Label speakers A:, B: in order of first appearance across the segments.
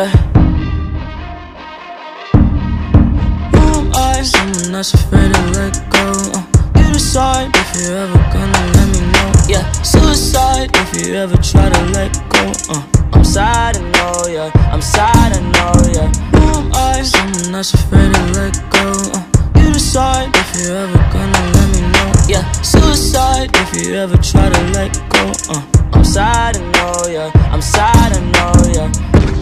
A: the Now I? someone that's afraid to let go. Uh, You decide if you're ever gonna let me know. Yeah, suicide. If you ever try to let go. Uh, I'm sad, I know, yeah. I'm sad, I know, yeah. Now I? someone that's afraid to let go. Uh, You decide if you're ever gonna let me know. Yeah, suicide. If you ever try to let go. Uh, I'm sad, I know, yeah. I'm sad, I know, yeah.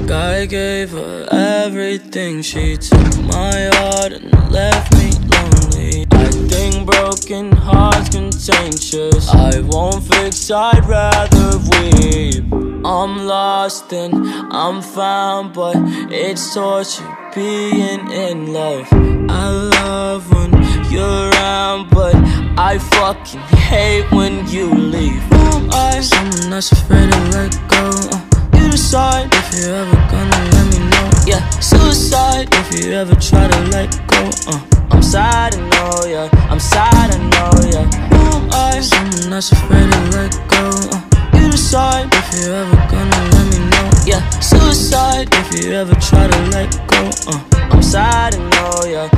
A: Guy gave her everything. She took my heart and left me lonely. I think broken hearts contagious. I won't fix, I'd rather weep. I'm lost and I'm found, but it's torture being in love. I love when you're around, but I fucking hate when you leave. I? Someone that's afraid to let go. Uh, you decide if you ever if you ever try to let go. Uh, I'm sad, I know, yeah. I'm sad, I know, yeah. Who am? Someone that's afraid to let go. Uh, you decide if you ever gonna let me know. Yeah, suicide if you ever try to let go. Uh, I'm sad, I know, yeah.